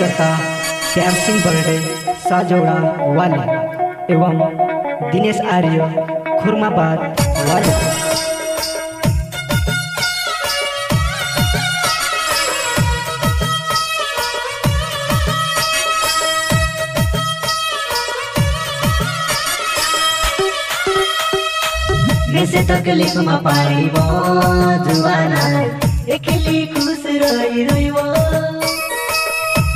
करता श्याम सिंह बर्डे साजोड़ा वाले एवं दिनेश आर्य खुरमाबाद वाले। मेसे तकलीफ़ मा पारिब जुवाना एकली खुस रही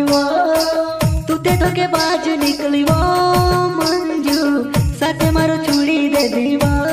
आती तू ते तो के बाज निकली वो मंजू साथे मारो चूड़ी दे दीवा।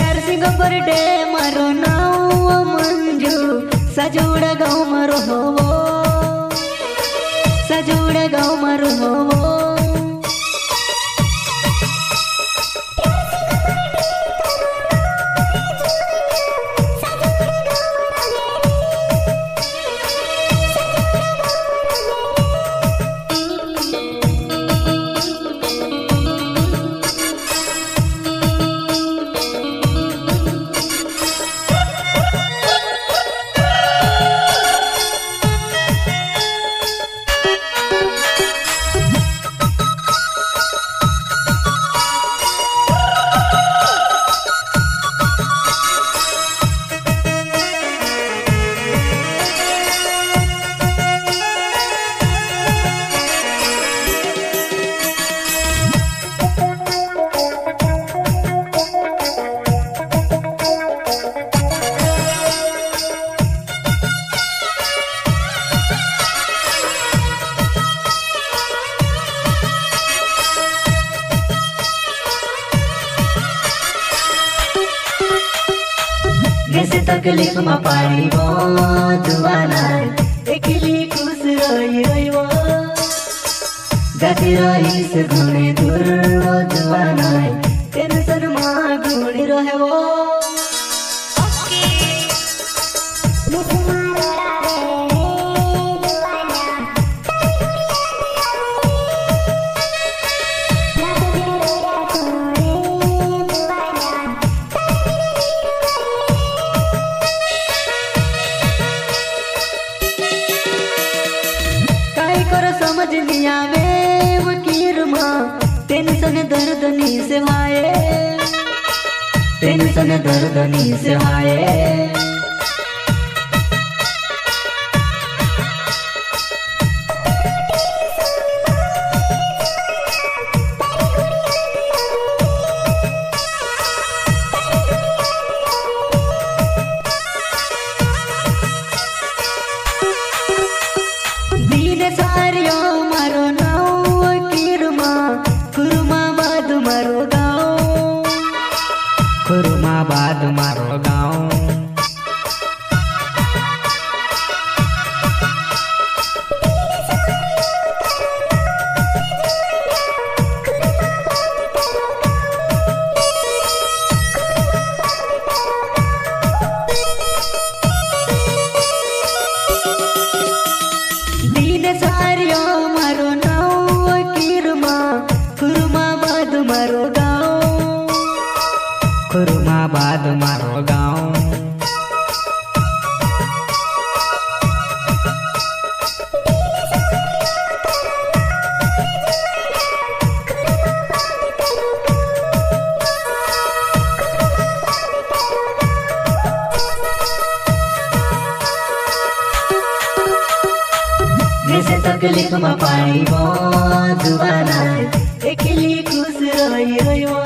सिंह पर डे मारो नाव मंजू सजूड़ गाँव मारो हो सजूड़ गाँव मारो हो तकलीफ़ मा पारिब दुवाना एकली खुश रही रहिब जाति रहिस घुणे दुर्लो जुवाना टेन्सन मा घुणी रहेब से माए। टेंशन दर्द नी से भाए मारो गाँव। सारियो जैसे तुम पाई जुबाना एकली खुश रही रहो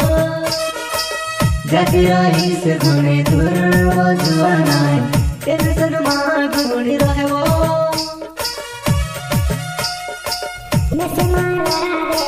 जाती रही से गुणे दूर जुबाना टेंशन में गुणी रहो Nesse mar